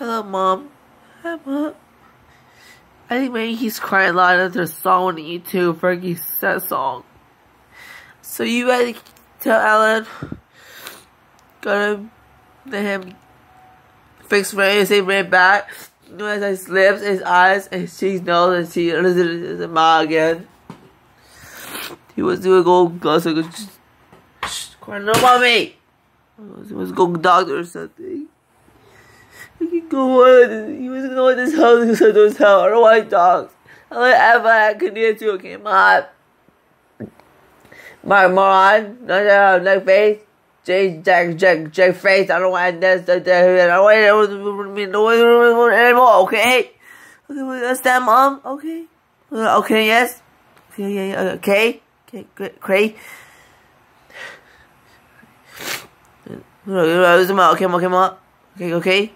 Hello, Mom. Hi, Mom. I think maybe he's crying a lot of the song on YouTube, Fergie's that song. So you ready to tell Alan? Gonna let him fix Ray and say Ray back. You as his lips, his eyes, and cheeks, nose, and she his mouth again. He was doing gold gloves, so just crying about me. He was going to doctor or something. Go on. He was going to this house. He this house. I don't like dogs. I like ever I could near to okay, my moron, no no no face. J Jack Jack Jack face. I don't want this. I don't want it anymore. Okay. Okay, that's that, mom. Okay. Uh, okay. Yes. Okay. Yeah. Uh, okay. Okay. Great. Great. Uh, okay, okay, okay, okay.